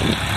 you